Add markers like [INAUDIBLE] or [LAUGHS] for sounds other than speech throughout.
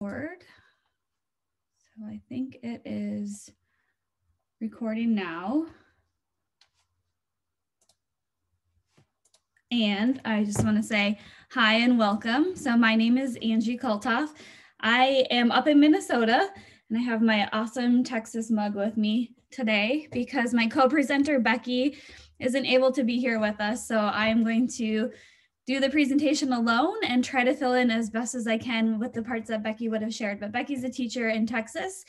record. So I think it is recording now. And I just want to say hi and welcome. So my name is Angie Kultoff. I am up in Minnesota and I have my awesome Texas mug with me today because my co-presenter Becky isn't able to be here with us. So I'm going to do the presentation alone and try to fill in as best as I can with the parts that Becky would have shared. But Becky's a teacher in Texas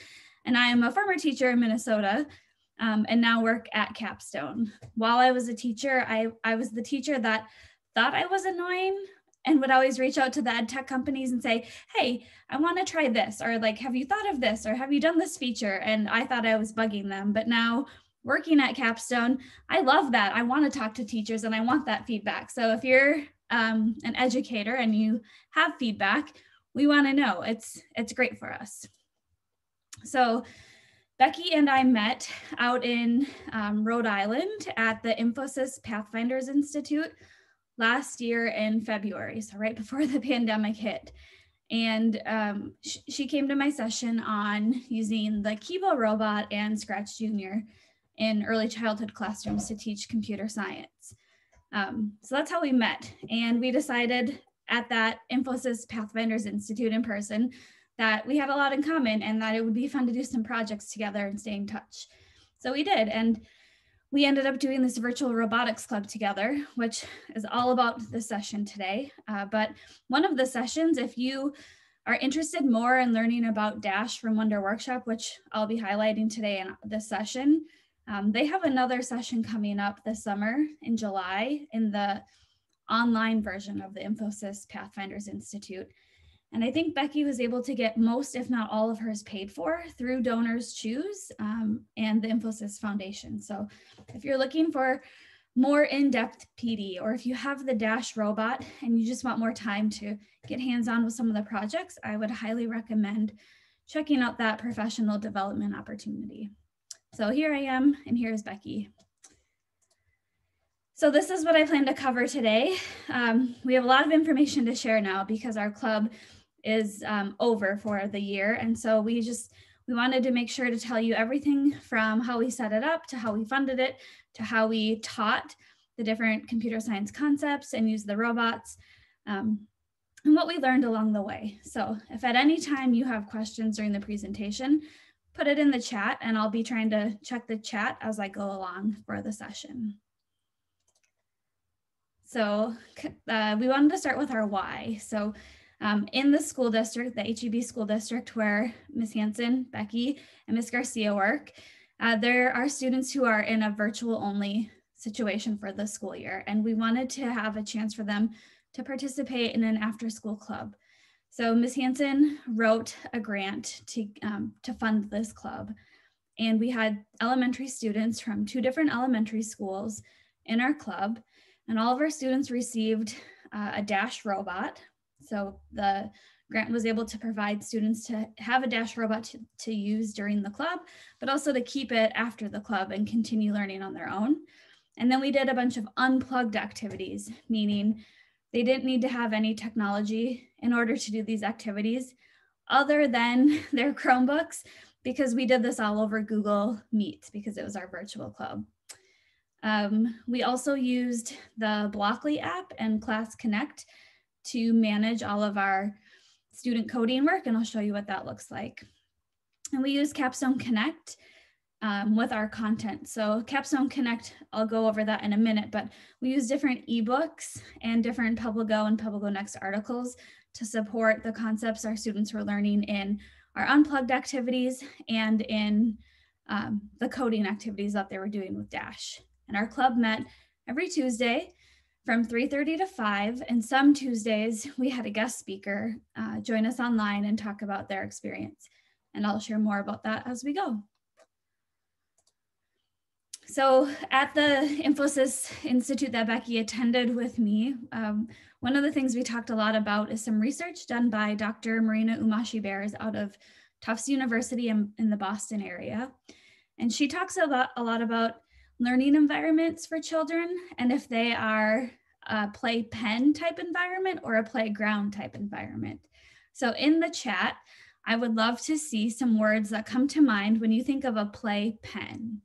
and I am a former teacher in Minnesota um, and now work at Capstone. While I was a teacher, I, I was the teacher that thought I was annoying and would always reach out to the ed tech companies and say, hey, I want to try this, or like, have you thought of this, or have you done this feature? And I thought I was bugging them. But now working at Capstone, I love that. I want to talk to teachers and I want that feedback. So if you're um, an educator and you have feedback, we want to know. It's it's great for us. So Becky and I met out in um, Rhode Island at the Infosys Pathfinders Institute last year in February, so right before [LAUGHS] the pandemic hit. And um, sh she came to my session on using the Kibo robot and Scratch Junior in early childhood classrooms to teach computer science. Um, so that's how we met. And we decided at that Infosys Pathfinders Institute in person that we had a lot in common and that it would be fun to do some projects together and stay in touch. So we did. And we ended up doing this virtual robotics club together, which is all about the session today. Uh, but one of the sessions, if you are interested more in learning about Dash from Wonder Workshop, which I'll be highlighting today in this session, um, they have another session coming up this summer in July in the online version of the Infosys Pathfinders Institute. And I think Becky was able to get most, if not all of hers paid for through Donors Choose um, and the Infosys Foundation. So if you're looking for more in-depth PD, or if you have the Dash robot and you just want more time to get hands-on with some of the projects, I would highly recommend checking out that professional development opportunity. So here I am, and here's Becky. So this is what I plan to cover today. Um, we have a lot of information to share now because our club is um, over for the year. And so we just, we wanted to make sure to tell you everything from how we set it up to how we funded it to how we taught the different computer science concepts and use the robots um, and what we learned along the way. So if at any time you have questions during the presentation, put it in the chat and I'll be trying to check the chat as I go along for the session. So uh, we wanted to start with our why. So um, in the school district, the HEB school district where Ms. Hanson, Becky, and Ms. Garcia work, uh, there are students who are in a virtual only situation for the school year. And we wanted to have a chance for them to participate in an after school club. So Ms. Hanson wrote a grant to, um, to fund this club. And we had elementary students from two different elementary schools in our club. And all of our students received uh, a Dash robot. So the grant was able to provide students to have a Dash robot to, to use during the club, but also to keep it after the club and continue learning on their own. And then we did a bunch of unplugged activities, meaning they didn't need to have any technology in order to do these activities other than [LAUGHS] their Chromebooks because we did this all over Google Meet because it was our virtual club. Um, we also used the Blockly app and Class Connect to manage all of our student coding work, and I'll show you what that looks like. And we use Capstone Connect um, with our content. So Capstone Connect, I'll go over that in a minute, but we use different ebooks and different PebbleGo and PebbleGo Next articles to support the concepts our students were learning in our unplugged activities and in um, the coding activities that they were doing with Dash. And our club met every Tuesday from 3.30 to 5 and some tuesdays we had a guest speaker uh, join us online and talk about their experience and i'll share more about that as we go so at the Infosys Institute that Becky attended with me, um, one of the things we talked a lot about is some research done by Dr. Marina Umaschi Bers out of Tufts University in, in the Boston area. And she talks about a lot about learning environments for children and if they are a play pen type environment or a playground type environment. So in the chat, I would love to see some words that come to mind when you think of a play pen.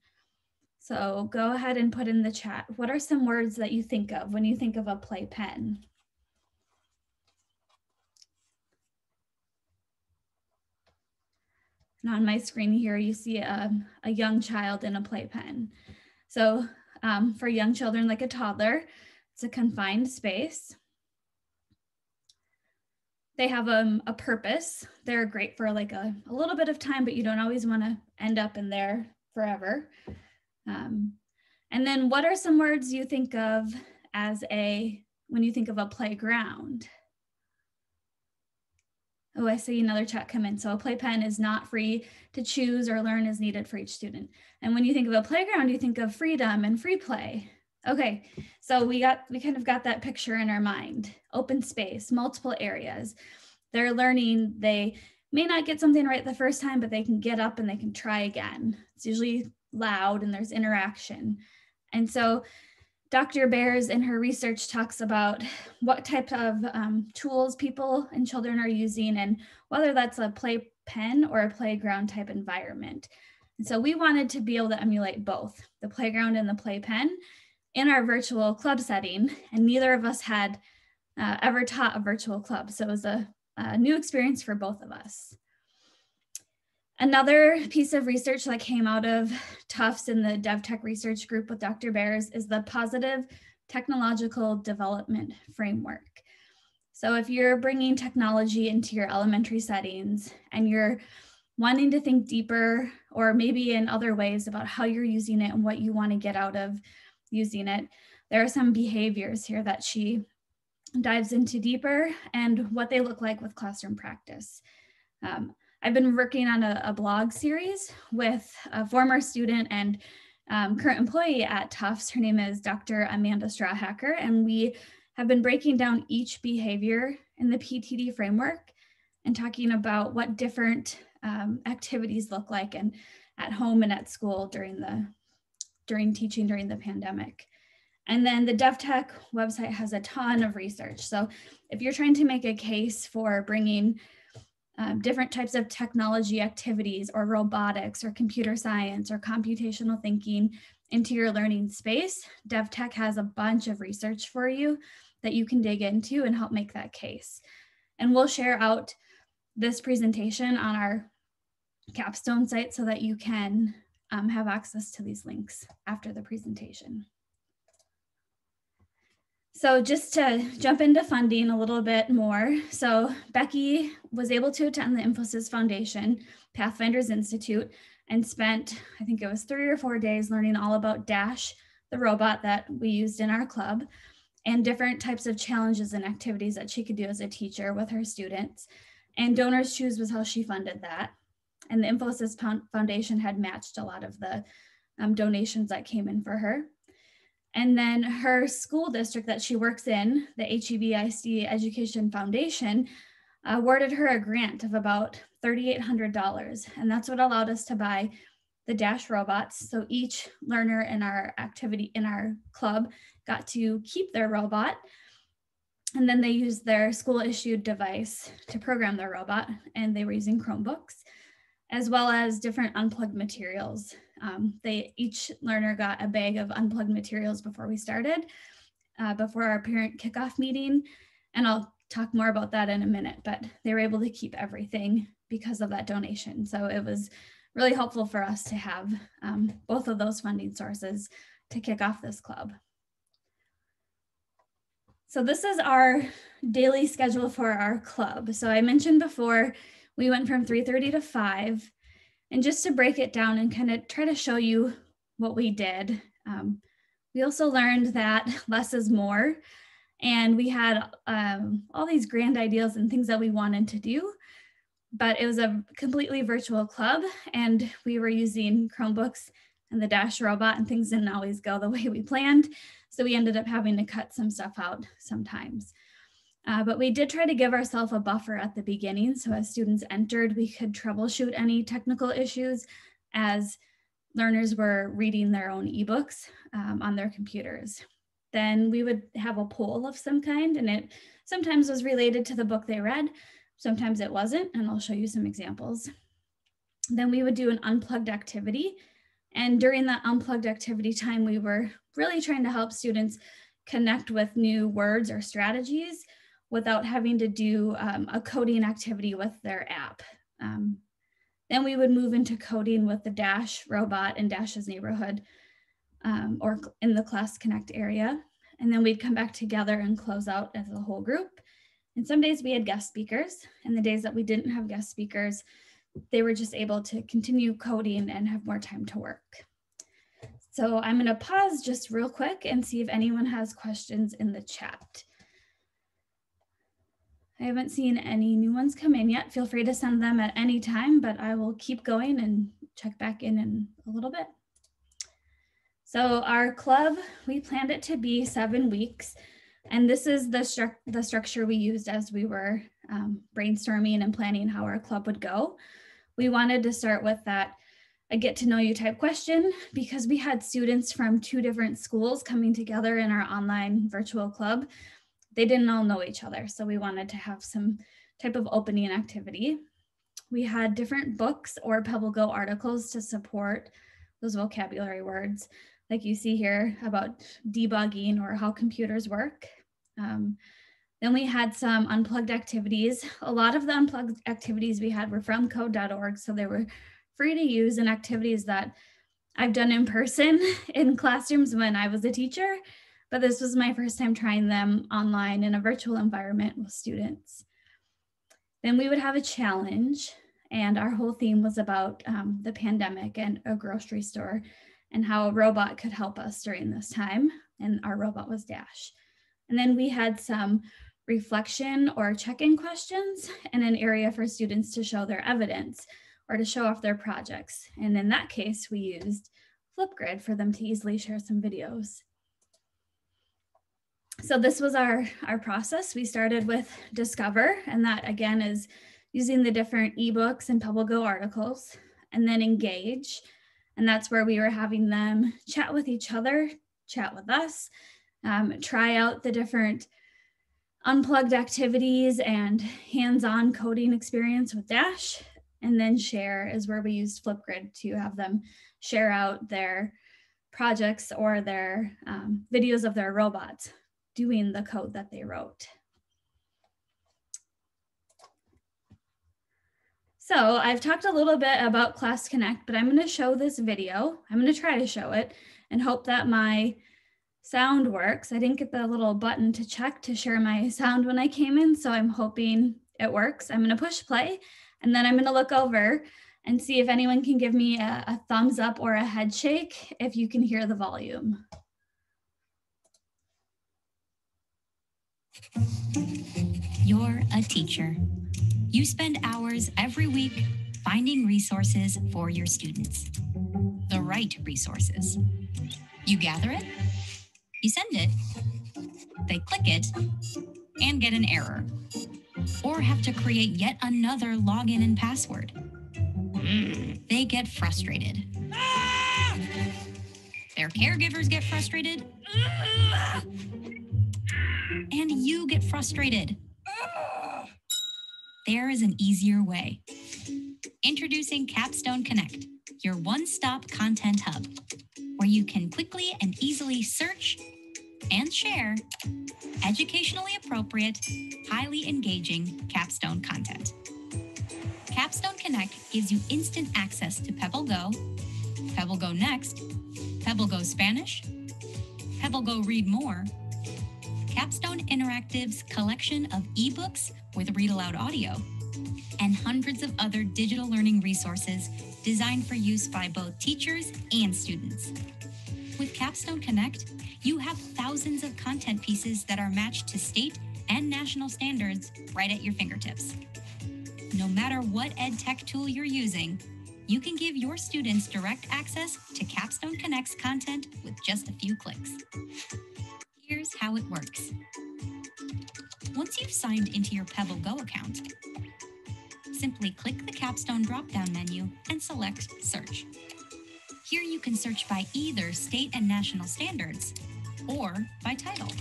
So go ahead and put in the chat. What are some words that you think of when you think of a playpen? And on my screen here, you see a, a young child in a playpen. So um, for young children like a toddler, it's a confined space. They have um, a purpose. They're great for like a, a little bit of time, but you don't always want to end up in there forever. Um, and then what are some words you think of as a, when you think of a playground? Oh, I see another chat come in. So a playpen is not free to choose or learn as needed for each student. And when you think of a playground, you think of freedom and free play. Okay, so we got we kind of got that picture in our mind. Open space, multiple areas. They're learning, they may not get something right the first time, but they can get up and they can try again. It's usually loud and there's interaction. And so Dr. Bers in her research talks about what type of um, tools people and children are using and whether that's a play pen or a playground type environment. And so we wanted to be able to emulate both the playground and the playpen in our virtual club setting. And neither of us had uh, ever taught a virtual club. So it was a, a new experience for both of us. Another piece of research that came out of Tufts in the DevTech research group with Dr. Bers is the positive technological development framework. So if you're bringing technology into your elementary settings and you're wanting to think deeper or maybe in other ways about how you're using it and what you want to get out of using it, there are some behaviors here that she dives into deeper and what they look like with classroom practice. Um, I've been working on a, a blog series with a former student and um, current employee at Tufts. Her name is Dr. Amanda Strawhacker, and we have been breaking down each behavior in the PTD framework and talking about what different um, activities look like and at home and at school during the during teaching during the pandemic. And then the DevTech website has a ton of research. So if you're trying to make a case for bringing um, different types of technology activities or robotics or computer science or computational thinking into your learning space, DevTech has a bunch of research for you that you can dig into and help make that case. And we'll share out this presentation on our capstone site so that you can um, have access to these links after the presentation. So just to jump into funding a little bit more. So Becky was able to attend the Infosys Foundation Pathfinders Institute and spent, I think it was three or four days learning all about Dash, the robot that we used in our club, and different types of challenges and activities that she could do as a teacher with her students. And Donors Choose was how she funded that. And the Infosys Foundation had matched a lot of the um, donations that came in for her. And then her school district that she works in, the HEB ISD Education Foundation, awarded her a grant of about $3,800. And that's what allowed us to buy the Dash robots. So each learner in our activity, in our club, got to keep their robot. And then they used their school issued device to program their robot, and they were using Chromebooks, as well as different unplugged materials um, they each learner got a bag of unplugged materials before we started, uh, before our parent kickoff meeting. And I'll talk more about that in a minute, but they were able to keep everything because of that donation. So it was really helpful for us to have um, both of those funding sources to kick off this club. So this is our daily schedule for our club. So I mentioned before, we went from 3.30 to 5. And just to break it down and kind of try to show you what we did, um, we also learned that [LAUGHS] less is more. And we had um, all these grand ideas and things that we wanted to do, but it was a completely virtual club and we were using Chromebooks and the Dash robot and things didn't always go the [LAUGHS] way we planned. So we ended up having to cut some stuff out sometimes. Uh, but we did try to give ourselves a buffer at the beginning. So as students entered, we could troubleshoot any technical issues as learners were reading their own ebooks um, on their computers. Then we would have a poll of some kind and it sometimes was related to the book they read, Sometimes it wasn't, and I'll show you some examples. Then we would do an unplugged activity. And during that unplugged activity time, we were really trying to help students connect with new words or strategies without having to do um, a coding activity with their app. Um, then we would move into coding with the Dash robot in Dash's neighborhood um, or in the Class Connect area. And then we'd come back together and close out as a whole group. And some days we had guest speakers, and the days that we didn't have guest speakers, they were just able to continue coding and have more time to work. So I'm going to pause just real quick and see if anyone has questions in the chat. I haven't seen any new ones come in yet. Feel free to send them at any time, but I will keep going and check back in in a little bit. So our club, we planned it to be seven weeks. And this is the, stru the structure we used as we were um, brainstorming and planning how our club would go. We wanted to start with that a get to know you type question because we had students from two different schools coming together in our online virtual club they didn't all know each other. So we wanted to have some type of opening activity. We had different books or PebbleGo articles to support those vocabulary words, like you see here about debugging or how computers work. Um, then we had some unplugged activities. A lot of the unplugged activities we had were from code.org, so they were free to use and activities that I've done in person [LAUGHS] in classrooms when I was a teacher but this was my first time trying them online in a virtual environment with students. Then we would have a challenge, and our whole theme was about um, the pandemic and a grocery store and how a robot could help us during this time. And our robot was Dash. And then we had some reflection or check-in questions and an area for students to show their evidence or to show off their projects. And in that case, we used Flipgrid for them to easily share some videos so this was our, our process. We started with Discover, and that again is using the different ebooks and PebbleGo articles, and then Engage. And that's where we were having them chat with each other, chat with us, um, try out the different unplugged activities and hands-on coding experience with Dash. And then share is where we used Flipgrid to have them share out their projects or their um, videos of their robots doing the code that they wrote. So I've talked a little bit about Class Connect, but I'm going to show this video. I'm going to try to show it and hope that my sound works. I didn't get the little button to check to share my [LAUGHS] sound when I came in, so I'm hoping it works. I'm going to push play and then I'm going to look over and see if anyone can give me a, a thumbs up or a head shake if you can hear the volume. You're a teacher. You spend hours every week finding resources for your students, the right resources. You gather it, you send it, they click it, and get an error, or have to create yet another login and password. They get frustrated. Their caregivers get frustrated and you get frustrated. There is an easier way. Introducing Capstone Connect, your one stop content hub, where you can quickly and easily search and share educationally appropriate, highly engaging capstone content. Capstone Connect gives you instant access to PebbleGo, Pebble Go Next, PebbleGo Spanish, PebbleGo Read More, Capstone Interactive's collection of ebooks with read aloud audio, and hundreds of other digital learning resources designed for use by both teachers and students. With Capstone Connect, you have thousands of content pieces that are matched to state and national standards right at your fingertips. No matter what ed tech tool you're using, you can give your students direct access to Capstone Connect's content with just a few clicks. Here's how it works. Once you've signed into your PebbleGo account, simply click the Capstone drop-down menu and select Search. Here you can search by either state and national standards or by title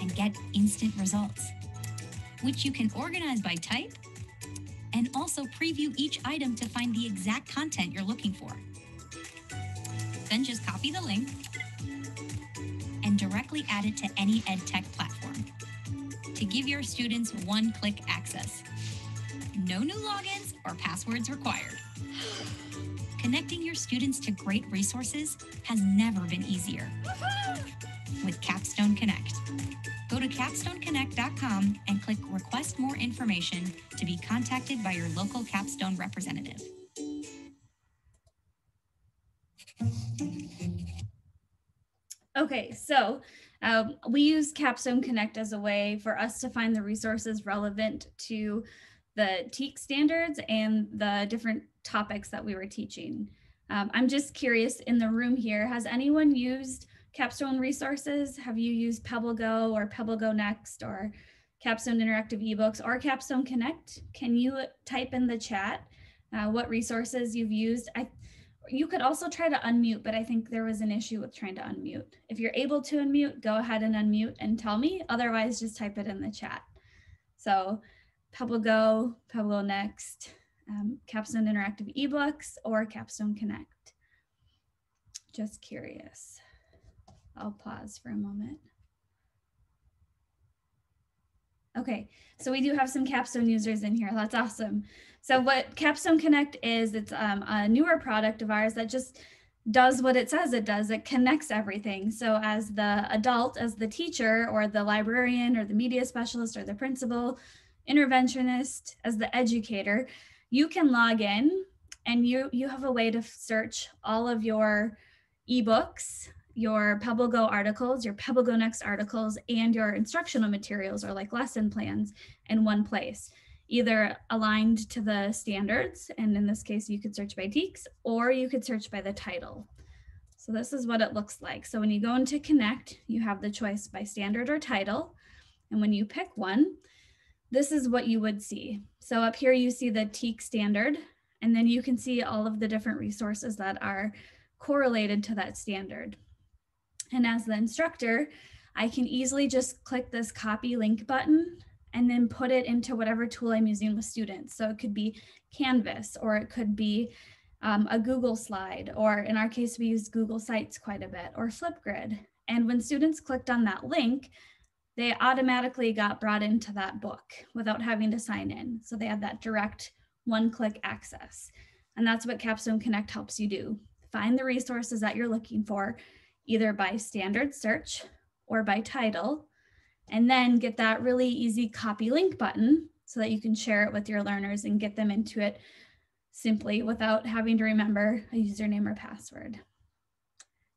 and get instant results. which you can organize by type and also preview each item to find the exact content you're looking for. Then just copy the link and directly add it to any EdTech platform to give your students one-click access. No new logins or passwords required. Connecting your students to great resources has never been easier. With Capstone Connect. Go to capstoneconnect.com and click Request More Information to be contacted by your local Capstone representative. Okay, so um, we use Capstone Connect as a way for us to find the resources relevant to the TEKS standards and the different topics that we were teaching. Um, I'm just curious in the room here, has anyone used Capstone resources? Have you used PebbleGo or PebbleGo Next or Capstone Interactive eBooks or Capstone Connect? Can you type in the chat uh, what resources you've used? I, you could also try to unmute, but I think there was an issue with trying to unmute. If you're able to unmute, go ahead and unmute and tell me. Otherwise, just type it in the chat. So PebbleGo, PebbleGo Next, um, Capstone Interactive eBooks, or Capstone Connect. Just curious. I'll pause for a moment. Okay, so we do have some Capstone users in here. That's awesome. So what Capstone Connect is, it's um, a newer product of ours that just does what it says it does. It connects everything. So as the adult, as the teacher or the librarian or the media specialist or the principal, interventionist, as the educator, you can log in and you, you have a way to search all of your ebooks, your PebbleGo articles, your PebbleGo Next articles, and your instructional materials or like lesson plans in one place either aligned to the standards, and in this case, you could search by TEKS, or you could search by the title. So this is what it looks like. So when you go into Connect, you have the choice by standard or title. And when you pick one, this is what you would see. So up here, you see the TEK standard, and then you can see all of the different resources that are correlated to that standard. And as the instructor, I can easily just click this copy link button and then put it into whatever tool I'm using with students. So it could be Canvas or it could be um, a Google slide, or in our case, we use Google Sites quite a bit, or Flipgrid. And when students clicked on that link, they automatically got brought into that book without having to sign in. So they had that direct one click access. And that's what Capstone Connect helps you do. Find the resources that you're looking for, either by standard search or by title, and then get that really easy copy link button so that you can share it with your learners and get them into it simply without having to remember a username or password.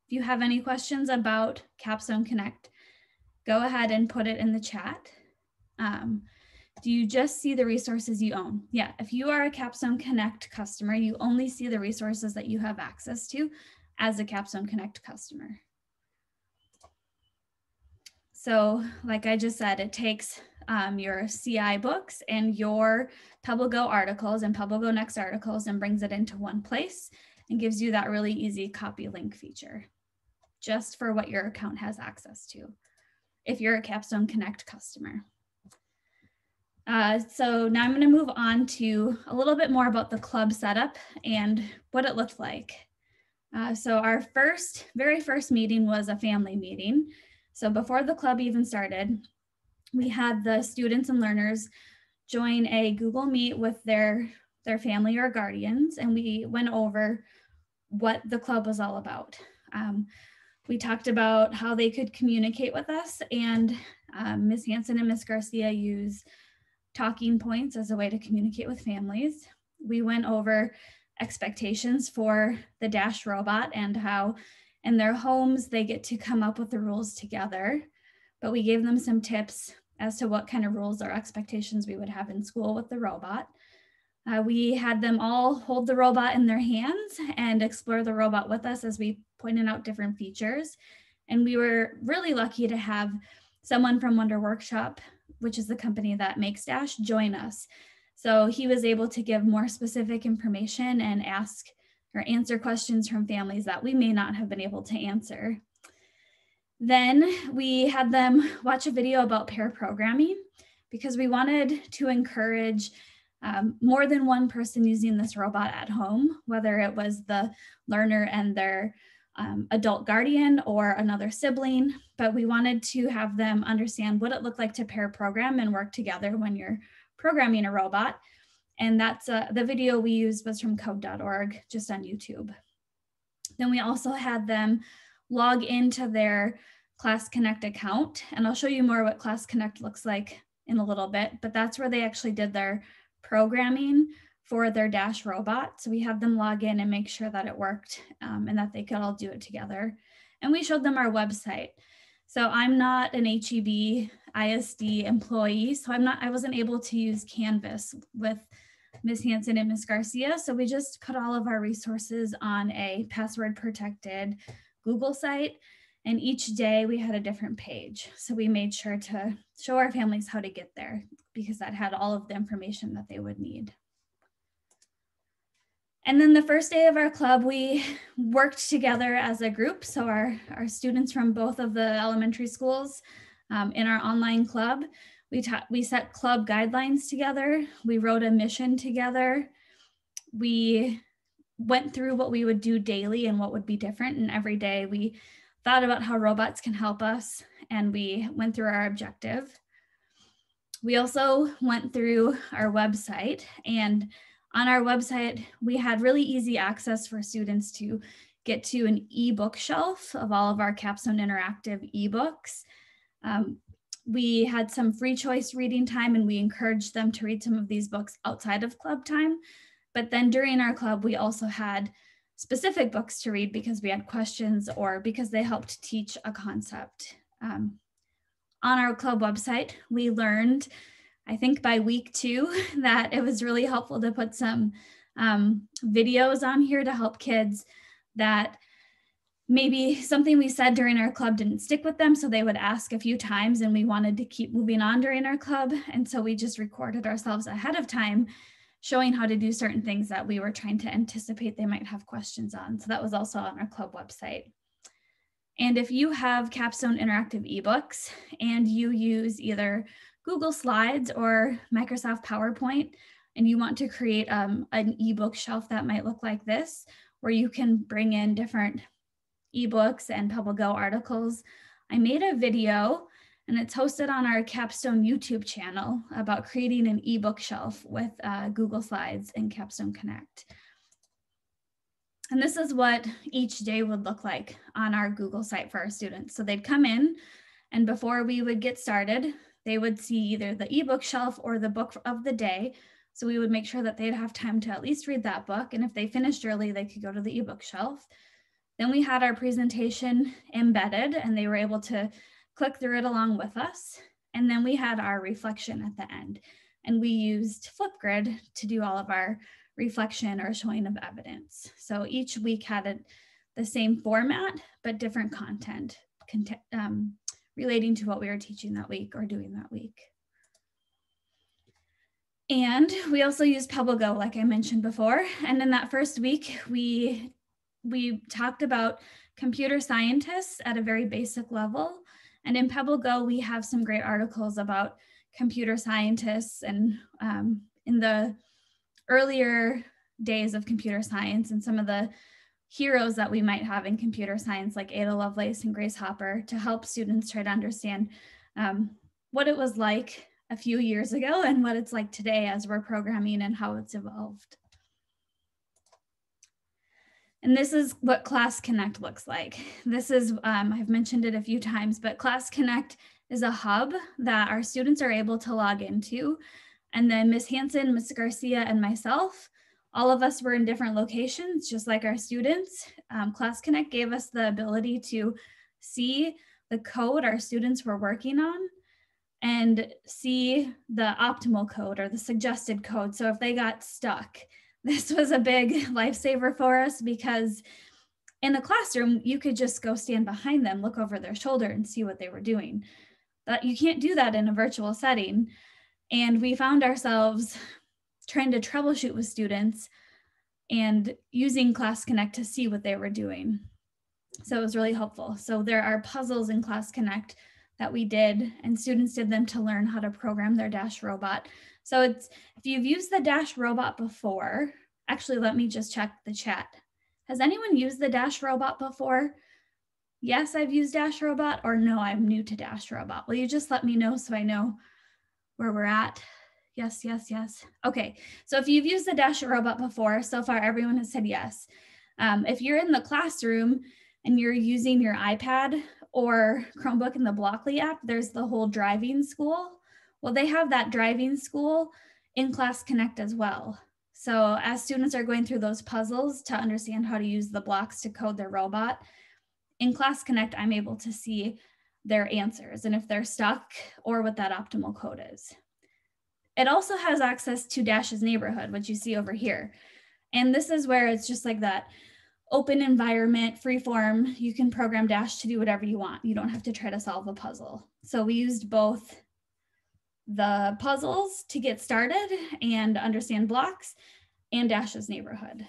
If you have any questions about Capstone Connect, go ahead and put it in the chat. Um, do you just see the resources you own? Yeah, if you are a Capstone Connect customer, you only see the resources that you have access to as a Capstone Connect customer. So like I just said, it takes um, your CI books and your PebbleGo articles and PebbleGo Next articles and brings it into one place and gives you that really easy copy link feature just for what your account has access to if you're a Capstone Connect customer. Uh, so now I'm going to move on to a little bit more about the club setup and what it looked like. Uh, so our first, very first meeting was a family meeting. So before the club even started, we had the students and learners join a Google Meet with their, their family or guardians, and we went over what the club was all about. Um, we talked about how they could communicate with us, and um, Ms. Hanson and Ms. Garcia use talking points as a way to communicate with families. We went over expectations for the Dash robot and how in their homes, they get to come up with the rules together. But we gave them some tips as to what kind of rules or expectations we would have in school with the robot. Uh, we had them all hold the robot in their hands and explore the robot with us as we pointed out different features. And we were really lucky to have someone from Wonder Workshop, which is the company that makes Dash, join us. So he was able to give more specific information and ask or answer questions from families that we may not have been able to answer. Then we had them watch a video about pair programming because we wanted to encourage um, more than one person using this robot at home, whether it was the learner and their um, adult guardian or another sibling, but we wanted to have them understand what it looked like to pair program and work together when you're programming a robot. And that's uh, the video we used was from code.org, just on YouTube. Then we also had them log into their Class Connect account, and I'll show you more what Class Connect looks like in a little bit, but that's where they actually did their programming for their Dash robot. So we had them log in and make sure that it worked um, and that they could all do it together. And we showed them our website. So I'm not an HEB ISD employee, so I'm not, I wasn't able to use Canvas with Ms. Hanson and Ms. Garcia. So we just put all of our resources on a password protected Google site. And each day we had a different page. So we made sure to show our families how to get there because that had all of the information that they would need. And then the first day of our club, we worked together as a group. So our, our students from both of the elementary schools um, in our online club, we, ta- we set club guidelines together. We wrote a mission together. We went through what we would do daily and what would be different. And every day we thought about how robots can help us and we went through our objective. We also went through our website and on our website, we had really easy access for students to get to an ebook shelf of all of our Capstone Interactive ebooks. Um, we had some free choice reading time and we encouraged them to read some of these books outside of club time. But then during our club, we also had specific books to read because we had questions or because they helped teach a concept. Um, on our club website, we learned I think by week two [LAUGHS] that it was really helpful to put some um, videos on here to help kids that maybe something we said during our club didn't stick with them. So they would ask a few times and we wanted to keep moving on during our club. And so we just recorded ourselves ahead of time showing how to do certain things that we were trying to anticipate they might have questions on. So that was also on our club website. And if you have Capstone Interactive eBooks and you use either Google Slides or Microsoft PowerPoint, and you want to create um, an ebook shelf that might look like this, where you can bring in different ebooks and PebbleGo articles. I made a video and it's hosted on our Capstone YouTube channel about creating an ebook shelf with uh, Google Slides and Capstone Connect. And this is what each day would look like on our Google site for our students. So they'd come in and before we would get started, they would see either the ebook shelf or the book of the day. So we would make sure that they'd have time to at least read that book. And if they finished early, they could go to the ebook shelf. Then we had our presentation embedded and they were able to click through it along with us. And then we had our reflection at the end. And we used Flipgrid to do all of our reflection or showing of evidence. So each week had a, the same format, but different content, um, relating to what we were teaching that week or doing that week. And we also used PebbleGo, like I mentioned before. And in that first week, we, we talked about computer scientists at a very basic level. And in PebbleGo, we have some great articles about computer scientists and um, in the earlier days of computer science and some of the heroes that we might have in computer science, like Ada Lovelace and Grace Hopper, to help students try to understand um, what it was like a few years ago and what it's like today as we're programming and how it's evolved. And this is what Class Connect looks like. This is, um, I've mentioned it a few times, but Class Connect is a hub that our students are able to log into. And then Ms. Hanson, Ms. Garcia, and myself all of us were in different locations, just like our students. Um, Class Connect gave us the ability to see the code our students were working on and see the optimal code or the suggested code. So if they got stuck, this was a big [LAUGHS] lifesaver for us because in the classroom, you could just go stand behind them, look over their shoulder and see what they were doing. But you can't do that in a virtual setting. And we found ourselves [LAUGHS] trying to troubleshoot with students and using Class Connect to see what they were doing. So it was really helpful. So there are puzzles in Class Connect that we did, and students did them to learn how to program their Dash robot. So it's if you've used the Dash robot before, actually, let me just check the chat. Has anyone used the Dash robot before? Yes, I've used Dash robot, or no, I'm new to Dash robot. Will you just let me know so I know where we're at? Yes, yes, yes. Okay, so if you've used the Dash robot before, so far everyone has said yes. Um, if you're in the classroom and you're using your iPad or Chromebook in the Blockly app, there's the whole driving school. Well, they have that driving school in Class Connect as well. So as students are going through those puzzles to understand how to use the blocks to code their robot, in Class Connect, I'm able to see their answers and if they're stuck or what that optimal code is. It also has access to Dash's neighborhood, which you see over here. And this is where it's just like that open environment, free form. You can program Dash to do whatever you want. You don't have to try to solve a puzzle. So we used both the puzzles to get started and understand blocks and Dash's neighborhood.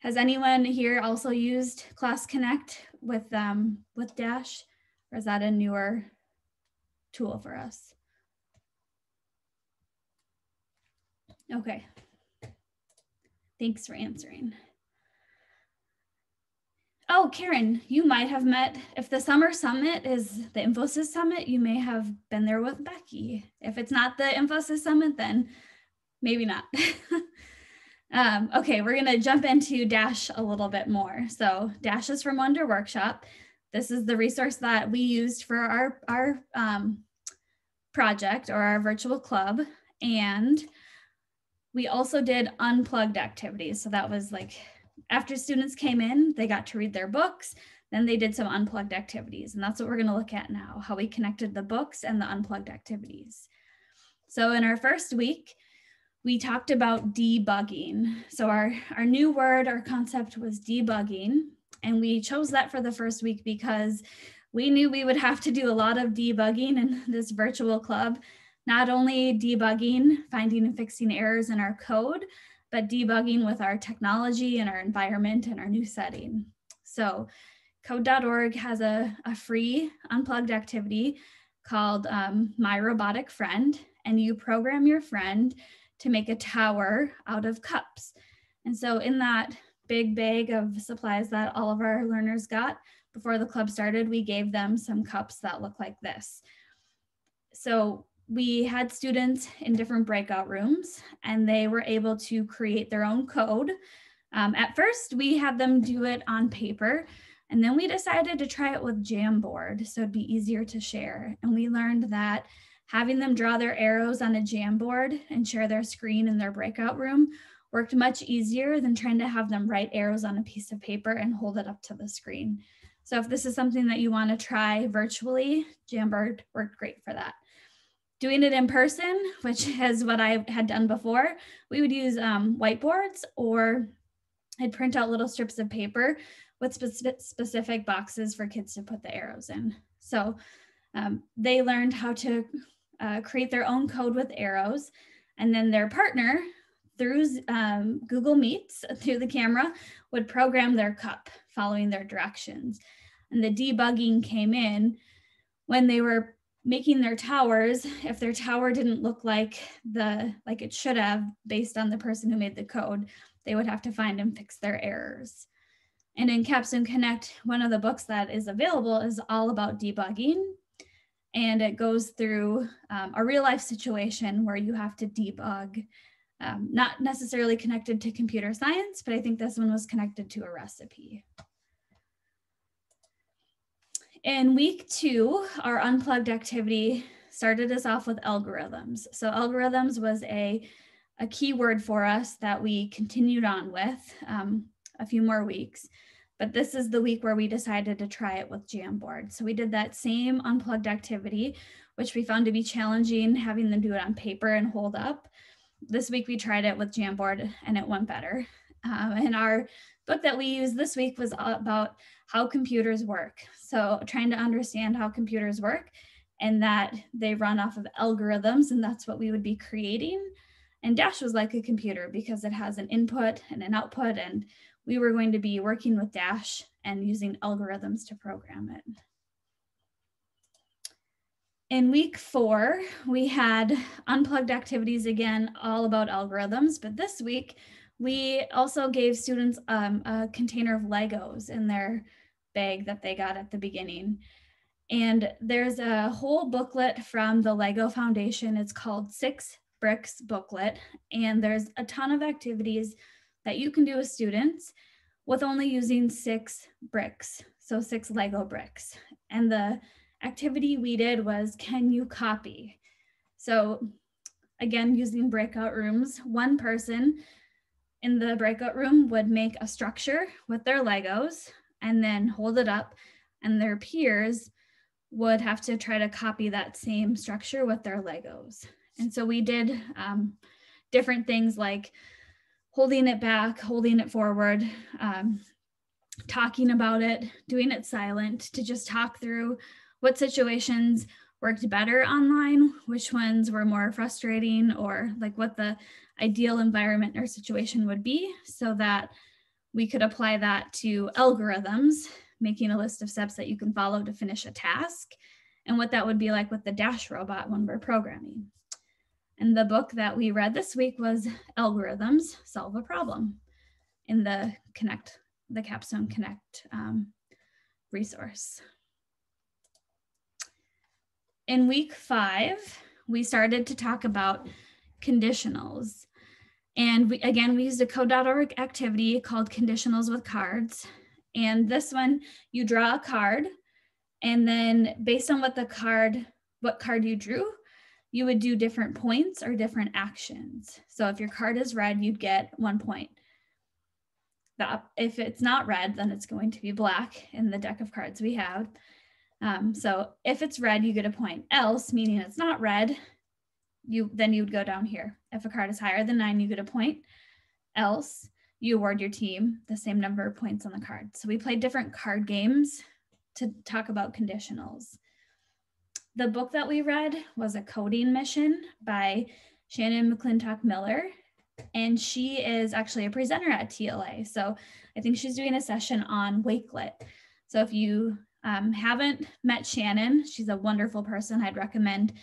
Has anyone here also used Class Connect with, um, with Dash? Or is that a newer tool for us? Okay. Thanks for answering. Oh, Karen, you might have met, if the summer summit is the Infosys summit, you may have been there with Becky. If it's not the Infosys summit, then maybe not. [LAUGHS] um, okay, we're gonna jump into Dash a little bit more. So Dash is from Wonder Workshop. This is the resource that we used for our, our um, project or our virtual club. And we also did unplugged activities. So that was like after students came in, they got to read their books. Then they did some unplugged activities. And that's what we're going to look at now how we connected the books and the unplugged activities. So in our first week, we talked about debugging. So our, our new word our concept was debugging. And we chose that for the first week because we knew we would have to do a lot of debugging in [LAUGHS] this virtual club not only debugging, finding and fixing errors in our code, but debugging with our technology and our environment and our new setting. So code.org has a, a free unplugged activity called um, My Robotic Friend, and you program your friend to make a tower out of cups. And so in that big bag of supplies that all of our learners got before the club started, we gave them some cups that look like this. So we had students in different breakout rooms and they were able to create their own code. Um, at first, we had them do it on paper, and then we decided to try it with Jamboard so it'd be easier to share. And we learned that having them draw their arrows on a Jamboard and share their screen in their breakout room worked much easier than trying to have them write arrows on a piece of paper and hold it up to the screen. So if this is something that you want to try virtually, Jamboard worked great for that doing it in person, [LAUGHS] which is what I had done before, we would use um, whiteboards or I'd print out little strips of paper with spe- specific boxes for kids to put the arrows in. So um, they learned how to uh, create their own code with arrows. And then their partner, through um, Google Meets, [LAUGHS] through the camera, would program their cup following their directions. And the debugging came in when they were making their towers if their tower didn't look like the like it should have based on the person who made the code they would have to find and fix their errors. And in capstone connect one of the books that is available is all about debugging. And it goes through um, a real life situation where you have to debug um, not necessarily connected to computer science but i think this one was connected to a recipe in week two, our unplugged activity started us off with algorithms. So algorithms was a, a key word for us that we continued on with um, a few more weeks. But this is the week where we decided to try it with Jamboard. So we did that same unplugged activity, which we found to be challenging, having them do it on paper and hold up. This week we tried it with Jamboard and it went better. Um, and our book that we used this week was about how computers work. So trying to understand how computers work and that they run off of algorithms and that's what we would be creating. And Dash was like a computer because it has an input and an output and we were going to be working with Dash and using algorithms to program it. In week four, we had unplugged activities again, all about algorithms. But this week, we also gave students um, a container of Legos in their bag that they got at the beginning. And there's a whole booklet from the Lego Foundation. It's called Six Bricks Booklet. And there's a ton of activities that you can do with students with only using six bricks. So six Lego bricks. And the activity we did was can you copy? So again, using breakout rooms, one person in the breakout room would make a structure with their Legos and then hold it up and their peers would have to try to copy that same structure with their Legos. And so we did um, different things like holding it back, holding it forward, um, talking about it, doing it silent to just talk through what situations worked better online, which ones were more frustrating, or like what the ideal environment or situation would be so that we could apply that to algorithms, making a list of steps that you can follow to finish a task, and what that would be like with the Dash robot when we're programming. And the book that we read this week was Algorithms Solve a Problem in the Connect, the Capstone Connect um, resource. In week five, we started to talk about conditionals. And we, again, we used a code.org activity called Conditionals with Cards. And this one, you draw a card, and then based on what the card, what card you drew, you would do different points or different actions. So if your card is red, you'd get one point. If it's not red, then it's going to be black in the deck of cards we have. Um, so if it's red, you get a point. Else, meaning it's not red, you then you would go down here. If a card is higher than nine, you get a point. Else, you award your team the same number of points on the card. So we played different card games to talk about conditionals. The book that we read was A Coding Mission by Shannon McClintock Miller. And she is actually a presenter at TLA. So I think she's doing a session on Wakelet. So if you um, haven't met Shannon, she's a wonderful person. I'd recommend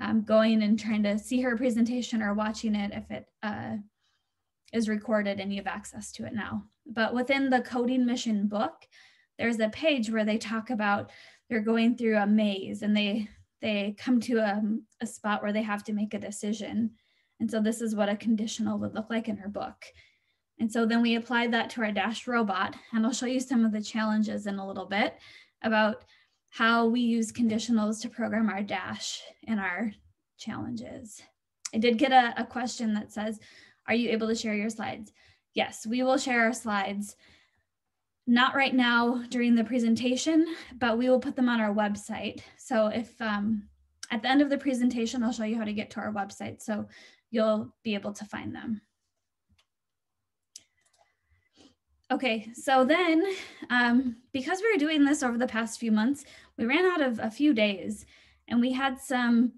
um, going and trying to see her presentation or watching it if it uh, is recorded and you have access to it now. But within the Coding Mission book, there's a page where they talk about they're going through a maze and they they come to a, a spot where they have to make a decision. And so this is what a conditional would look like in her book. And so then we applied that to our Dash robot, and I'll show you some of the challenges in a little bit about how we use conditionals to program our dash and our challenges. I did get a, a question that says, are you able to share your slides? Yes, we will share our slides. Not right now during the presentation, but we will put them on our website. So if um, at the end of the presentation, I'll show you how to get to our website. So you'll be able to find them. Okay, so then um, because we were doing this over the past few months, we ran out of a few days and we had some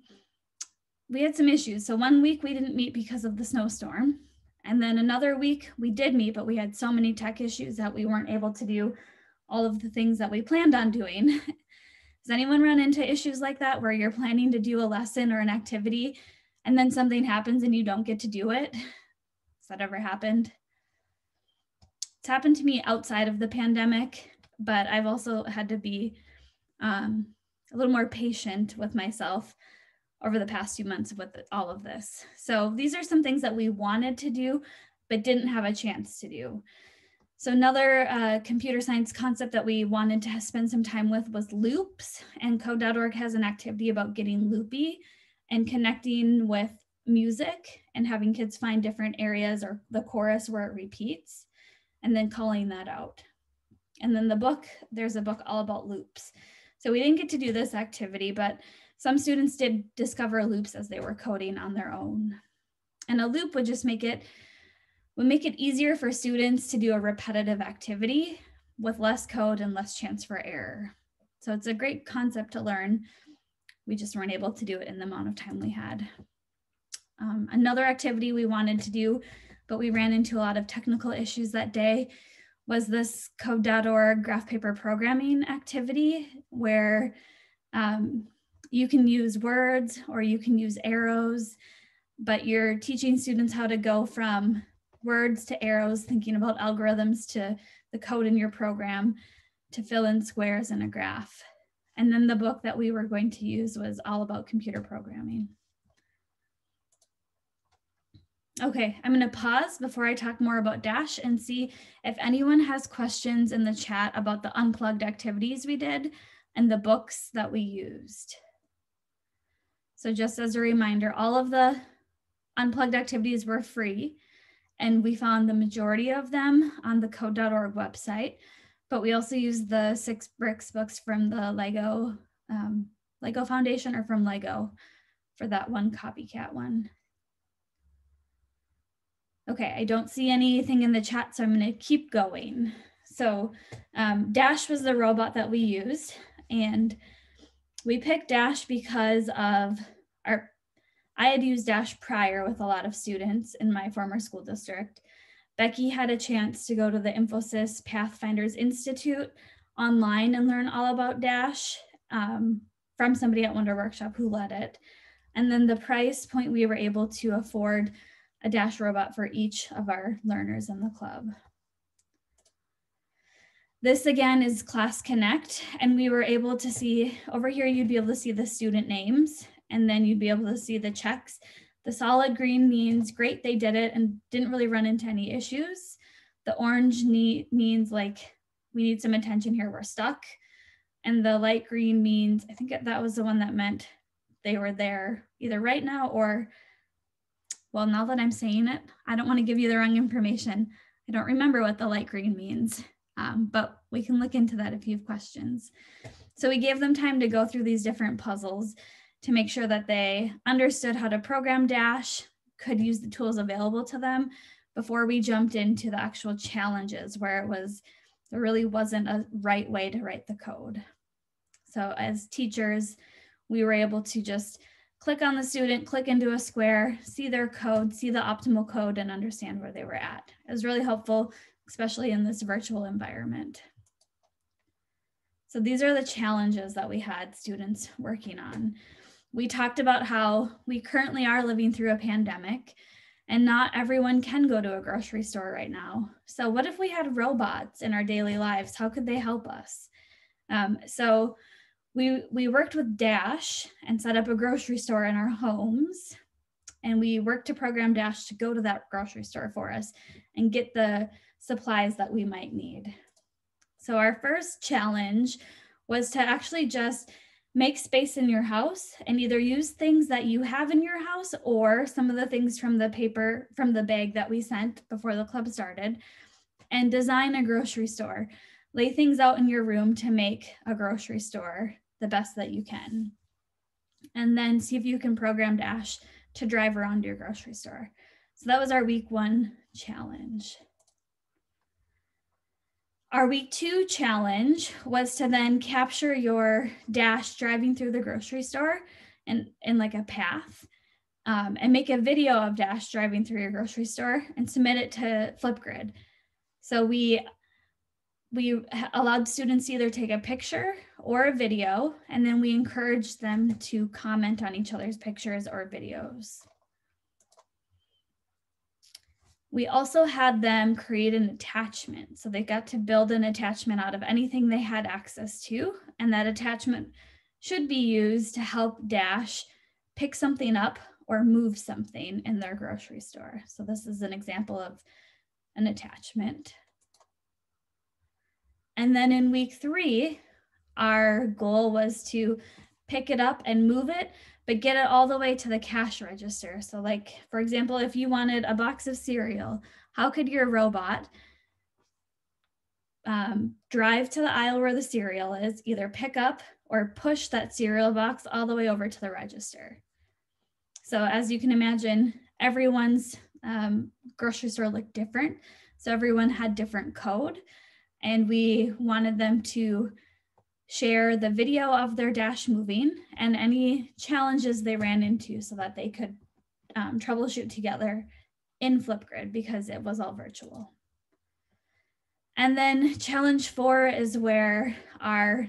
we had some issues. So one week we didn't meet because of the snowstorm. And then another week we did meet, but we had so many tech issues that we weren't able to do all of the things that we planned on doing. [LAUGHS] Does anyone run into issues like that where you're planning to do a lesson or an activity and then something happens and you don't get to do it? Has that ever happened? It's happened to me outside of the pandemic, but I've also had to be um, a little more patient with myself over the past few months with all of this. So these are some things that we wanted to do, but didn't have a chance to do. So another uh, computer science concept that we wanted to spend some time with was loops and code.org has an activity about getting loopy and connecting with music and having kids find different areas or the chorus where it repeats and then calling that out. And then the book, there's a book all about loops. So we didn't get to do this activity, but some students did discover loops as they were coding on their own. And a loop would just make it would make it easier for students to do a repetitive activity with less code and less chance for error. So it's a great concept to learn. We just weren't able to do it in the amount of time we had. Um, another activity we wanted to do but we ran into a lot of technical issues that day was this code.org graph paper programming activity where um, you can use words or you can use arrows, but you're teaching students how to go from words to arrows, thinking about algorithms to the code in your program to fill in squares in a graph. And then the book that we were going to use was all about computer programming. Okay, I'm gonna pause before I talk more about Dash and see if anyone has questions in the chat about the unplugged activities we did and the books that we used. So just as a reminder, all of the unplugged activities were free and we found the majority of them on the code.org website, but we also used the six bricks books from the Lego, um, Lego Foundation or from Lego for that one copycat one. Okay, I don't see anything in the chat, so I'm gonna keep going. So um, Dash was the robot that we used and we picked Dash because of our, I had used Dash prior with a lot of students in my former school district. Becky had a chance to go to the Infosys Pathfinders Institute online and learn all about Dash um, from somebody at Wonder Workshop who led it. And then the price point, we were able to afford a Dash robot for each of our learners in the club. This again is Class Connect, and we were able to see, over here you'd be able to see the student names, and then you'd be able to see the checks. The solid green means great, they did it and didn't really run into any issues. The orange means like we need some attention here, we're stuck. And the light green means, I think that was the one that meant they were there either right now or, well, now that I'm saying it, I don't want to give you the wrong information. I don't remember what the light green means um, but we can look into that if you have questions. So we gave them time to go through these different puzzles to make sure that they understood how to program Dash, could use the tools available to them before we jumped into the actual challenges where it was, there really wasn't a right way to write the code. So as teachers, we were able to just click on the student, click into a square, see their code, see the optimal code and understand where they were at. It was really helpful especially in this virtual environment. So these are the challenges that we had students working on. We talked about how we currently are living through a pandemic and not everyone can go to a grocery store right now. So what if we had robots in our daily lives? How could they help us? Um, so we, we worked with Dash and set up a grocery store in our homes. And we worked to program Dash to go to that grocery store for us and get the supplies that we might need. So our first challenge was to actually just make space in your house and either use things that you have in your house or some of the things from the paper from the bag that we sent before the club started and design a grocery store. Lay things out in your room to make a grocery store the best that you can. And then see if you can program Dash to drive around your grocery store. So that was our week one challenge. Our week two challenge was to then capture your dash driving through the grocery store and in like a path um, and make a video of dash driving through your grocery store and submit it to Flipgrid. So we we allowed students either take a picture or a video, and then we encouraged them to comment on each other's pictures or videos. We also had them create an attachment. So they got to build an attachment out of anything they had access to. And that attachment should be used to help Dash pick something up or move something in their grocery store. So this is an example of an attachment. And then in week three, our goal was to pick it up and move it but get it all the way to the cash register. So like, for example, if you wanted a box of cereal, how could your robot um, drive to the aisle where the cereal is, either pick up or push that cereal box all the way over to the register. So as you can imagine, everyone's um, grocery store looked different. So everyone had different code and we wanted them to share the video of their dash moving and any challenges they ran into so that they could um, troubleshoot together in Flipgrid because it was all virtual. And then challenge four is where our,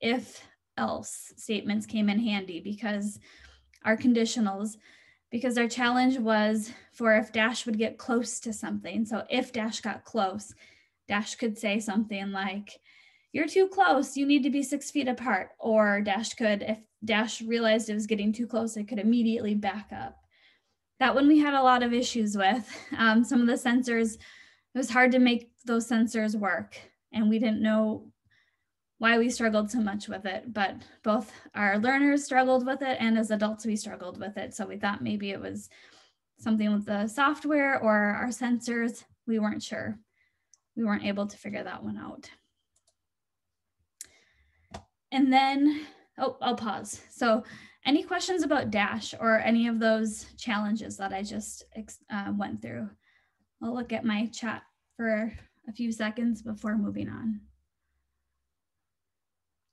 if else statements came in handy because our conditionals, because our challenge was for if Dash would get close to something. So if Dash got close, Dash could say something like, You're too close, you need to be six feet apart. Or Dash could, if Dash realized it was getting too close, it could immediately back up. That one we had a lot of issues with. [LAUGHS] Um, some of the sensors, it was hard to make those sensors work, and we didn't know why we struggled so much with it, but both our learners struggled with it and as adults we struggled with it. So we thought maybe it was something with the software or our sensors. We weren't sure. We weren't able to figure that one out. And then, oh, I'll pause. So any questions about Dash or any of those challenges that I just uh, went through? I'll look at my chat for a few seconds before moving on.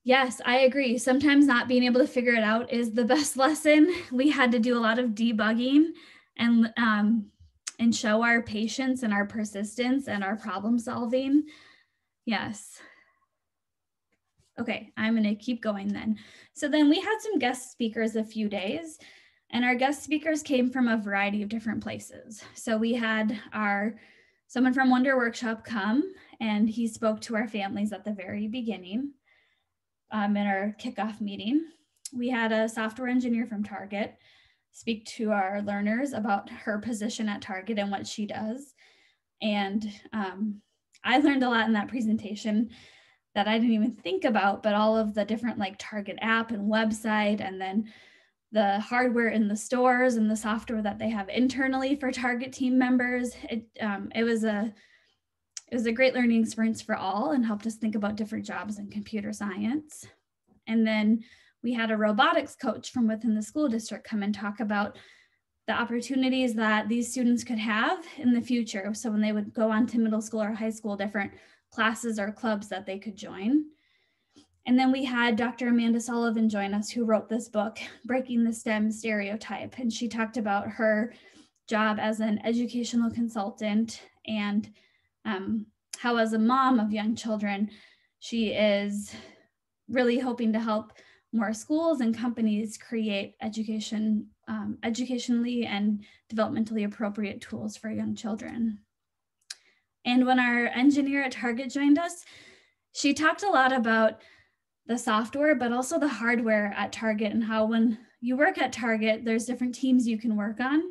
Yes, I agree. Sometimes not being able to figure it out is the [LAUGHS] best lesson. We had to do a lot of debugging and um, and show our patience and our persistence and our problem solving. Yes. Okay, I'm to keep going then. So then we had some guest speakers a few days, and our guest speakers came from a variety of different places. So we had our someone from Wonder Workshop come, and he spoke to our families at the very beginning um, in our kickoff meeting. We had a software engineer from Target speak to our learners about her position at Target and what she does. And um, I learned a lot in that presentation that I didn't even think about, but all of the different like Target app and website, and then the hardware in the stores and the software that they have internally for Target team members. It, um, it was a it was a great learning experience for all and helped us think about different jobs in computer science. And then we had a robotics coach from within the school district come and talk about the opportunities that these students could have in the future. So when they would go on to middle school or high school, different classes or clubs that they could join. And then we had Dr. Amanda Sullivan join us, who wrote this book, Breaking the STEM Stereotype. And she talked about her job as an educational consultant and um, how as a mom of young children, she is really hoping to help more schools and companies create education, um, educationally and developmentally appropriate tools for young children. And when our engineer at Target joined us, she talked a lot about the software, but also the hardware at Target and how when you work at Target, there's different teams you can work on.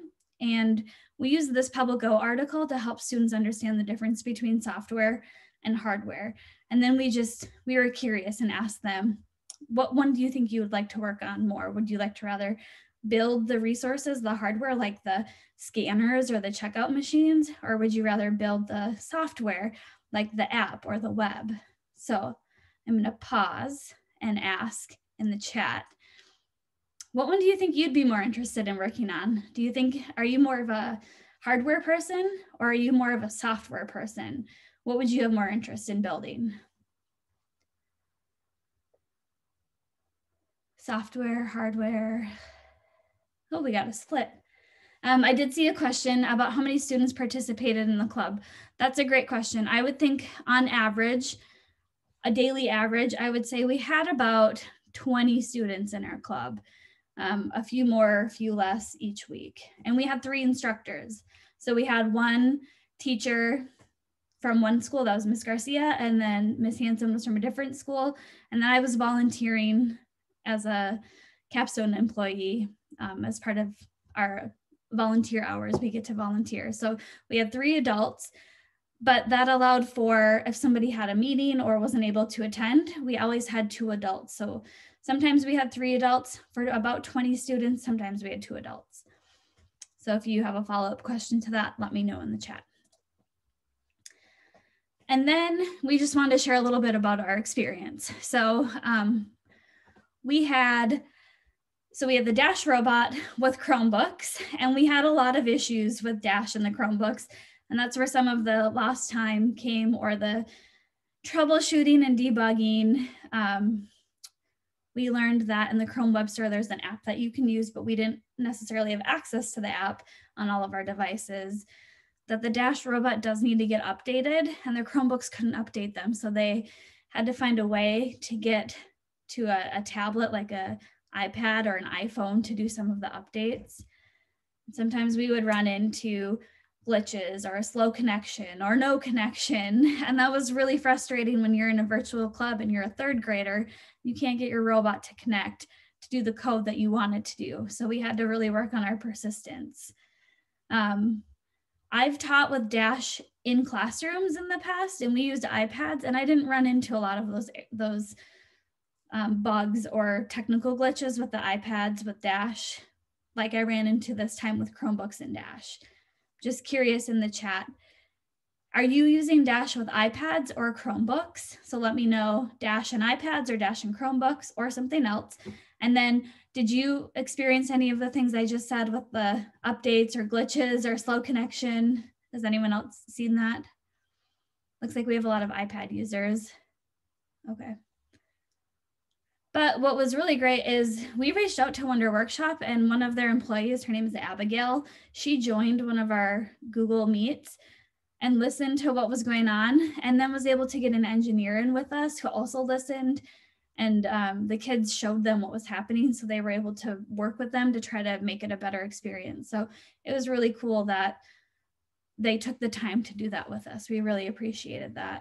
And we use this PebbleGo article to help students understand the difference between software and hardware. And then we just, we were curious and asked them, what one do you think you would like to work on more? Would you like to rather build the resources, the hardware like the scanners or the checkout machines, or would you rather build the software like the app or the web? So I'm gonna pause and ask in the chat what one do you think you'd be more interested in working on? Do you think, are you more of a hardware person or are you more of a software person? What would you have more interest in building? Software, hardware. Oh, we got a split. Um, I did see a question about how many students participated in the club. That's a great question. I would think on average, a daily average, I would say we had about 20 students in our club um, a few more, a few less each week. And we had three instructors. So we had one teacher from one school, that was Miss Garcia, and then Miss Hanson was from a different school. And then I was volunteering as a capstone employee um, as part of our volunteer hours. We get to volunteer. So we had three adults, but that allowed for if somebody had a meeting or wasn't able to attend, we always had two adults. So Sometimes we had three adults for about 20 students. Sometimes we had two adults. So if you have a follow-up question to that, let me know in the chat. And then we just wanted to share a little bit about our experience. So um, we had, so we had the Dash robot [LAUGHS] with Chromebooks, and we had a lot of issues with Dash and the Chromebooks. And that's where some of the lost time came or the troubleshooting and debugging. Um, we learned that in the Chrome Web Store, there's an app that you can use, but we didn't necessarily have access to the app on all of our devices. That the Dash robot does need to get updated, and their Chromebooks couldn't update them. So they had to find a way to get to a, a tablet like a iPad or an iPhone to do some of the updates. Sometimes we would run into glitches or a slow connection or no connection. [LAUGHS] And that was really frustrating when you're in a virtual club and you're a third grader, you can't get your robot to connect to do the code that you wanted to do. So we had to really work on our persistence. Um, I've taught with Dash in classrooms in the past, and we used iPads, and I didn't run into a lot of those those um, bugs or technical glitches with the iPads with Dash, like I ran into this time with Chromebooks and Dash. Just curious in the chat, are you using Dash with iPads or Chromebooks? So let me know Dash and iPads or Dash and Chromebooks or something else. And then did you experience any of the things I just said with the updates or glitches or slow connection? Has anyone else seen that? Looks like we have a lot of iPad users. Okay. But what was really great is we reached out to Wonder Workshop and one of their employees, her name is Abigail, she joined one of our Google Meets and listened to what was going on and then was able to get an engineer in with us who also listened. And um, the kids showed them what was happening so they were able to work with them to try to make it a better experience. So it was really cool that they took the time to do that with us. We really appreciated that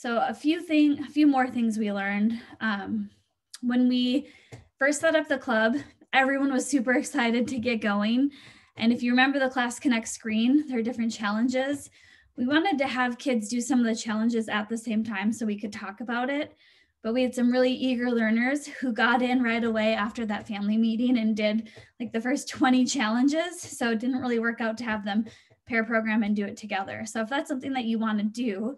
so a few thing a few more things we learned um, when we first set up the club everyone was super [LAUGHS] excited to get going and if you remember the class connect screen there are different challenges we wanted to have kids do some of the challenges at the same time so we could talk about it. But we had some really eager learners who got in right away after that family meeting and did like the first [LAUGHS] 20 challenges. So it didn't really work out to have them pair program and do it together. So if that's something that you want to do,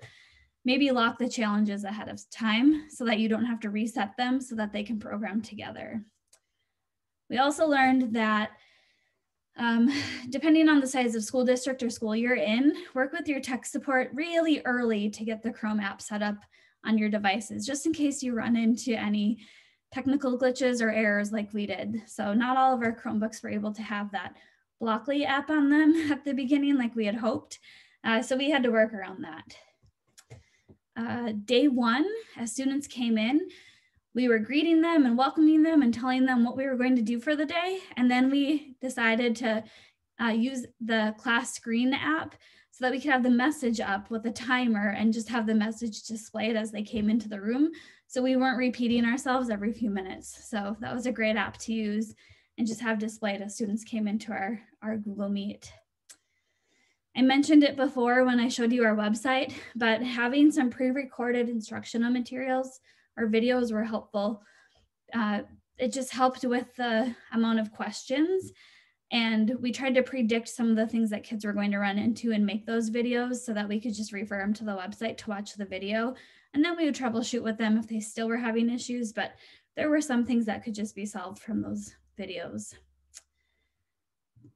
maybe lock the challenges ahead of time so that you don't have to reset them so that they can program together. We also learned that um, depending on the size of school district or school you're in, work with your tech support really early to get the Chrome app set up on your devices, just in case you run into any technical glitches or errors like we did. So not all of our Chromebooks were able to have that Blockly app on them [LAUGHS] at the beginning like we had hoped. Uh, so we had to work around that. Uh, day one, as students came in, we were greeting them and welcoming them and telling them what we were going to do for the day. And then we decided to uh, use the class screen app so that we could have the message up with a timer and just have the message displayed as they came into the room. So we weren't repeating ourselves every few minutes. So that was a great app to use and just have displayed as students came into our, our Google Meet. I mentioned it before when I showed you our website, but having some pre-recorded instructional materials our videos were helpful. Uh, it just helped with the amount of questions. And we tried to predict some of the things that kids were going to run into and make those videos so that we could just refer them to the website to watch the video. And then we would troubleshoot with them if they still were having issues, but there were some things that could just be solved from those videos.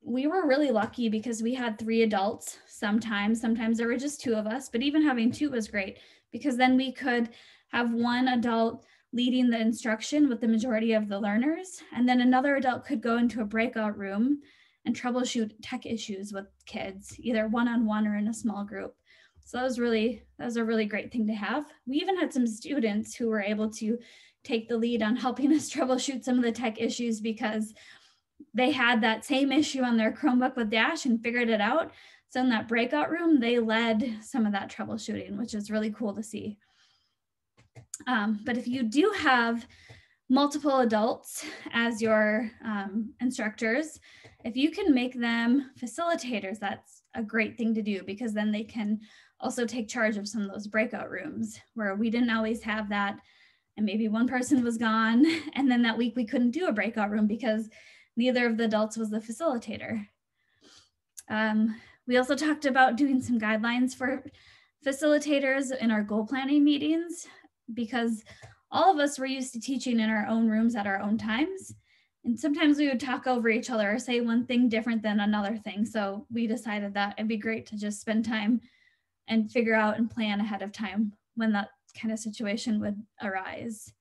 We were really lucky because we had three adults sometimes. Sometimes there were just two of us, but even having two was great because then we could have one adult leading the instruction with the majority of the learners, and then another adult could go into a breakout room and troubleshoot tech issues with kids, either one-on-one or in a small group. So that was really, that was a really great thing to have. We even had some students who were able to take the lead on helping [LAUGHS] us troubleshoot some of the tech issues because they had that same issue on their Chromebook with Dash and figured it out. So in that breakout room, they led some of that troubleshooting, which is really cool to see. Um, but if you do have multiple adults as your um, instructors, if you can make them facilitators, that's a great thing to do because then they can also take charge of some of those breakout rooms where we didn't always have that. And maybe one person was gone, [LAUGHS] and then that week we couldn't do a breakout room because neither of the adults was the facilitator. Um, we also talked about doing some guidelines for facilitators in our goal planning meetings because all of us were used to teaching in our own rooms at our own times. And sometimes we would talk over each other or say one thing different than another thing. So we decided that it'd be great to just spend time and figure out and plan ahead of time when that kind of situation would arise.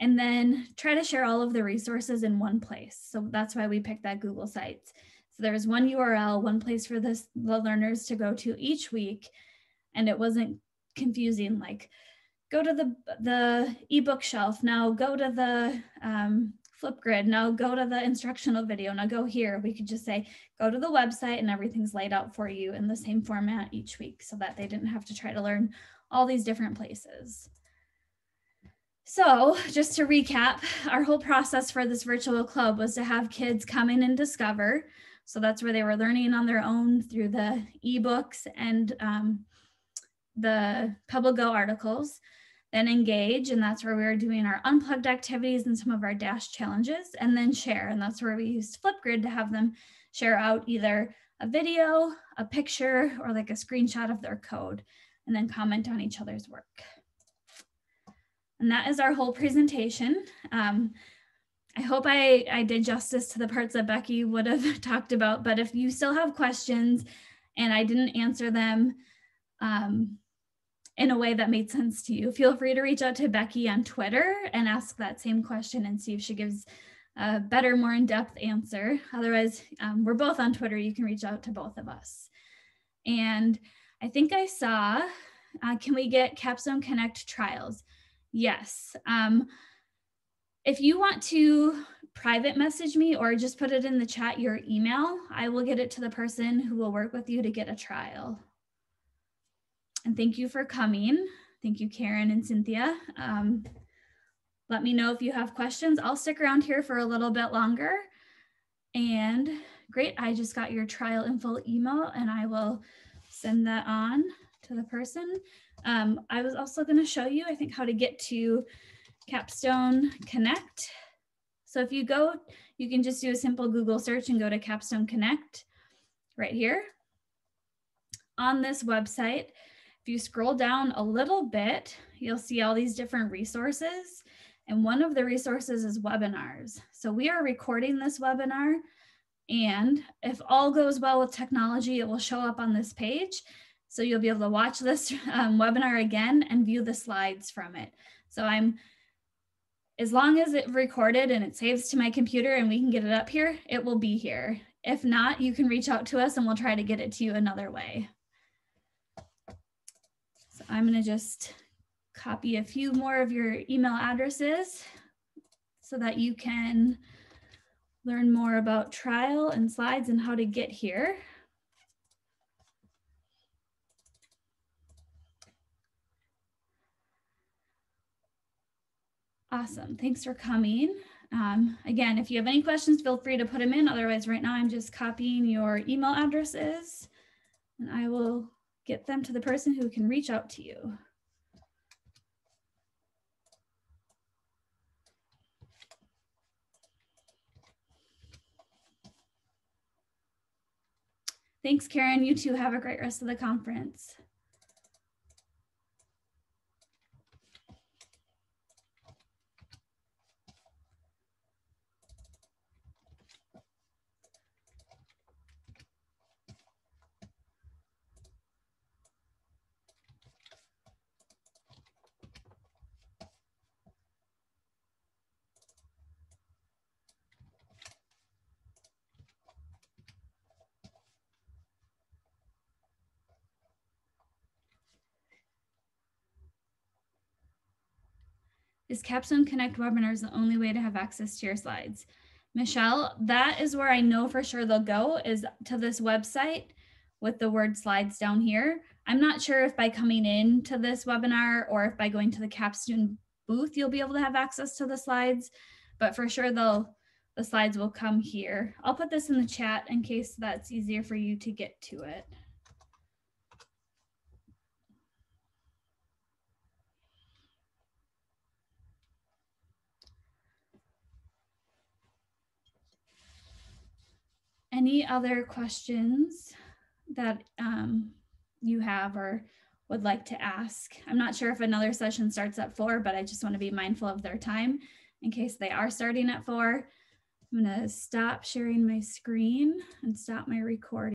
And then try to share all of the resources in one place. So that's why we picked that Google Sites. So there's one URL, one place for this, the learners to go to each week. And it wasn't confusing like go to the, the ebook shelf. Now go to the um, Flipgrid. Now go to the instructional video. Now go here. We could just say, go to the website and everything's laid out for you in the same format each week so that they didn't have to try to learn all these different places. So [LAUGHS] just to recap, our whole process for this virtual club was to have kids come in and discover. So that's where they were learning on their own through the ebooks and um, the PebbleGo articles then engage, and that's where we were doing our unplugged activities and some of our dash challenges, and then share, and that's where we used Flipgrid to have them share out either a video, a picture, or like a screenshot of their code, and then comment on each other's work. And that is our whole presentation. Um, I hope I, I did justice to the parts that Becky would have [LAUGHS] talked about, but if you still have questions and I didn't answer them, um, in a way that made sense to you. Feel free to reach out to Becky on Twitter and ask that same question and see if she gives a better, more in-depth answer. Otherwise, um, we're both on Twitter. You can reach out to both of us. And I think I saw, uh, can we get Capstone Connect trials? Yes. Um, if you want to private message me or just put it in the chat, your email, I will get it to the person who will work with you to get a trial. And thank you for coming. Thank you, Karen and Cynthia. Um, let me know if you have questions. I'll stick around here for a little bit longer. And great, I just got your trial info email and I will send that on to the person. Um, I was also gonna show you, I think, how to get to Capstone Connect. So if you go, you can just do a simple Google search and go to Capstone Connect right here. On this website, if you scroll down a little bit, you'll see all these different resources. And one of the resources is webinars. So we are recording this webinar. And if all goes well with technology, it will show up on this page. So you'll be able to watch this [LAUGHS] um, webinar again and view the slides from it. So I'm, as long as it recorded and it saves to my computer and we can get it up here, it will be here. If not, you can reach out to us and we'll try to get it to you another way. So I'm gonna just copy a few more of your email addresses so that you can learn more about trial and slides and how to get here. Awesome, thanks for coming. Um, again, if you have any questions, feel free to put them in. Otherwise, right now I'm just copying your email addresses and I will get them to the person who can reach out to you. Thanks, Karen. You too have a great rest of the conference. Is Capstone Connect webinars the only way to have access to your slides? Michelle, that is where I know for sure they'll go is to this website with the word slides down here. I'm not sure if by coming in to this webinar or if by going to the Capstone booth, you'll be able to have access to the slides, but for sure they'll the slides will come here. I'll put this in the chat in case that's easier for you to get to it. Any other questions that um, you have or would like to ask? I'm not sure if another session starts at four, but I just want to be mindful of their time in case they are starting at four. I'm going to stop sharing my screen and stop my recording.